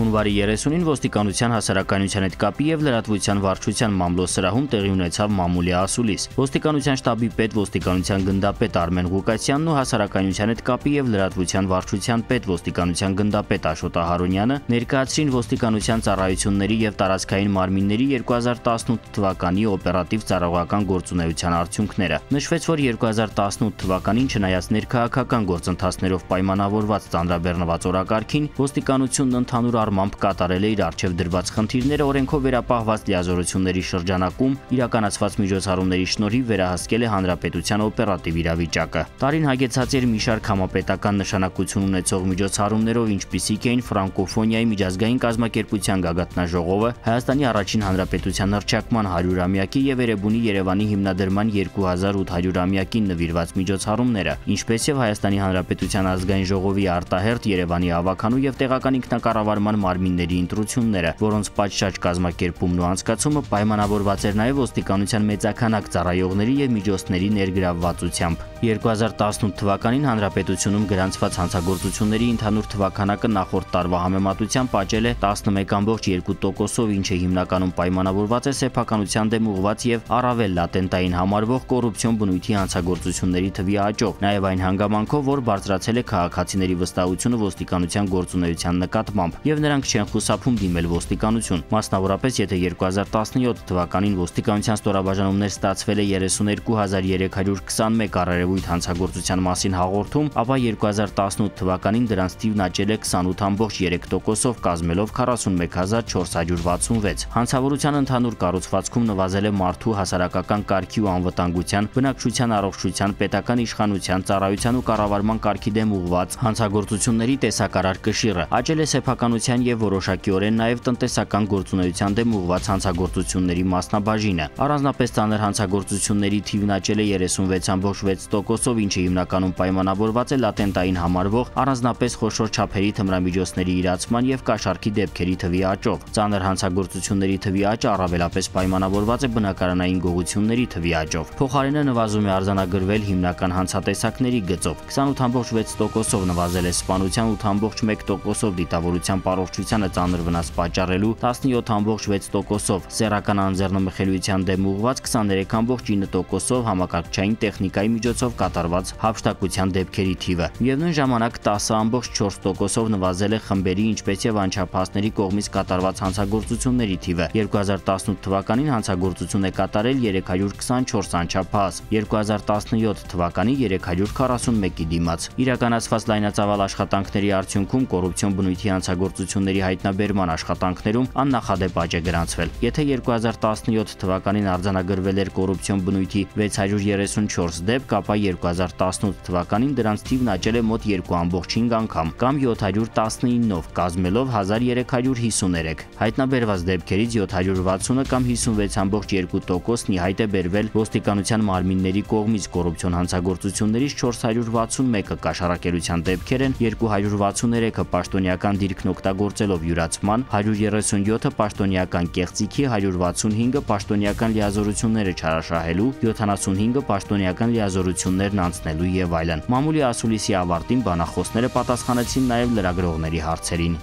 Հունվարի 30-ին ոստիկանության հասարակայնության հետ կապի եւ լրատվության վարչության մամլոսրահում տեղի ունեցավ մամուլի ասուլիս։ Ոստիկանության շտաբի պետ ոստիկանության գնդապետ Արմեն Ղուկասյանն ու հասարակայնության հետ կապի եւ լրատվության վարչության պետ ոստիկանության գնդապետ Աշոտ Ահարոնյանը ներկայացրին ոստիկանության ծառայությունների եւ տարածքային մարմինների 2018 թվականի օպերատիվ ծառայողական գործունեության արդյունքները։ Նշվեց, որ 2018 թվականին չնայած ներքաղաքական գործընթացներով պայմանավորված ծանրաբեռնված օրակարգին, ոստիկանությունն ընդհանուր առմամբ կատարել է իր արժև դրված խնդիրները օրենքով վերապահված լիազորությունների շրջանակում իրականացված միջոցառումների շնորհիվ վերահսկել է հանրապետության օպերատիվ իրավիճակը։ Տարին հագեցած էր մի շարք համապետական նշանակություն ունեցող միջոցառումներով, ինչպիսիք էին ֆրանկոֆոնիայի միջազգային կազմակերպության գագաթնաժողովը, Հայաստանի առաջին հանրապետության հռչակման 100-ամյակի եւ Երևանի Երևանի հիմնադրման 2800-ամյակին նվիրված միջոցառումները, ինչպես եւ Հայաստանի հանրապետության ազգային ժողովի արտահերտ Երևանի ավականու եւ տեղական ինքնակառավարման մարմինների ընտրությունները, որոնց պատշաճ կազմակերպումն ու անցկացումը պայմանավորված էր նաև ոստիկանության մեծականակ ծառայողների եւ միջոցների ներգրավվածությամբ։ 2018 թվականին հանրապետությունում գրանցված հանցագործությունների ընդհանուր թվականակը նախորդ տարվա համեմատությամբ աճել է 11.2%-ով, ինչը հիմնականում պայմանավորված է սեփականության դեմ ուղղված եւ առավել լատենտային համարվող կոռուպցիոն բնույթի հանցագործությունների թվի աճով, նաեւ այն հանգամանքով, որ բարձրացել է քաղաքացիների վստահությունը ոստիկանության գործունեության նկատմամբ եւ նրանք չեն խուսափում դիմել ոստիկանություն։ Մասնավորապես, եթե 2017 թվականին ոստիկանության ստորաբաժանումներ ստացվել է 32321 առերև երևույթ հանցագործության մասին հաղորդում, ապա 2018 թվականին դրանց թիվն աճել է 28.3%-ով կազմելով 41466։ Հանցավորության ընդհանուր կառուցվածքում նվազել է մարդու հասարակական կարգի ու անվտանգության, բնակչության առողջության, պետական իշխանության, ծառայության ու կառավարման կարգի դեմ ուղղված հանցագործությունների տեսակարար կշիռը։ Աճել է սեփականության եւ որոշակիորեն նաեւ տնտեսական գործունեության դեմ ուղղված հանցագործությունների մասնաբաժինը։ Առանձնապես ցաներ հանցագործությունների թիվն աճել է 36.6% 10%-ով, ինչը հիմնականում պայմանավորված է լատենտային համարվող առանձնապես խոշոր չափերի թմրամիջոցների իրացման եւ կաշառքի դեպքերի թվի աճով։ Ծանր հանցագործությունների թվի աճը առավելապես պայմանավորված է բնակարանային գողությունների թվի աճով։ Փոխարենը նվազում է արձանագրվել հիմնական հանցատեսակների գծով։ 28.6%-ով նվազել է սպանության 8.1%-ով դիտավորության առողջությանը ծանր վնաս պատճառելու 17.6%-ով, սեռական անձեռնմխելիության դեմ ուղված 23.9%-ով համակարգչային տեխնիկայի միջոցով կատարված հափշտակության դեպքերի թիվը։ Միևնույն ժամանակ 10.4%-ով նվազել է խմբերի, ինչպես եւ անչափահասների կողմից կատարված հանցագործությունների թիվը։ 2018 թվականին հանցագործություն է կատարել 324 անչափահաս, 2017 թվականի 341-ի դիմաց։ Իրականացված լայնածավալ աշխատանքների արդյունքում կոռուպցիոն բնույթի հանցագործությունների հայտնաբերման աշխատանքներում աննախադեպ աճ է գրանցվել։ Եթե 2017 թվականին արձանագրվել էր կոռուպցիոն բնույթի 634 դեպք, ապա 2018 թվականին դրանց թիվն աճել է մոտ 2.5 անգամ կամ 719-ով, կազմելով 1353։ Հայտնաբերված դեպքերից 760-ը կամ 56.2%-ն ի հայտ է բերվել ոստիկանության մարմինների կողմից կոռուպցիոն հանցագործություններից 461-ը կաշառակերության դեպքեր են, 263-ը պաշտոնյական դիրքն օգտագործելով յուրացման, 137-ը պաշտոնյական կեղծիքի, 165-ը պաշտոնյական լիազորությունները չարաշահելու, 75-ը պաշտոնյական լիազորությունները գործողություններն անցնելու եւ այլն։ Մամուլի ասուլիսի ավարտին բանախոսները պատասխանեցին նաեւ լրագրողների հարցերին։